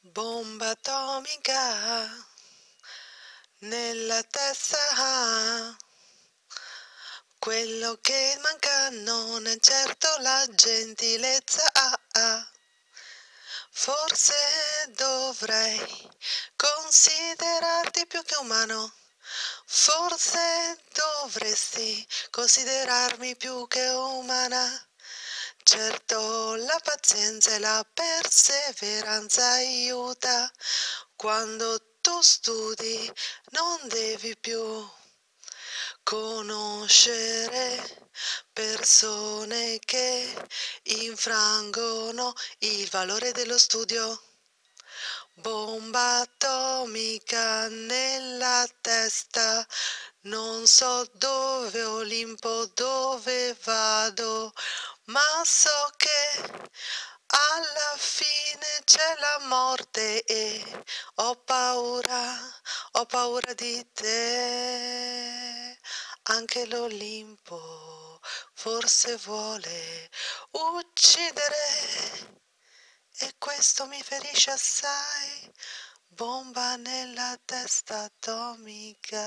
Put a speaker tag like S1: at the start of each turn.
S1: Bomba atomica nella testa. Quello che manca non è certo la gentilezza. Forse dovrei considerarti più che umano. Forse dovresti considerarmi più che umana. Certo la pazienza e la perseveranza aiuta. Quando tu studi non devi più conoscere persone che infrangono il valore dello studio. Bomba atomica nella testa, non so dove Olimpo, dove vado, ma so che alla fine c'è la morte e ho paura, ho paura di te. Anche l'Olimpo forse vuole uccidere e questo mi ferisce assai. Bomba nella testa atomica.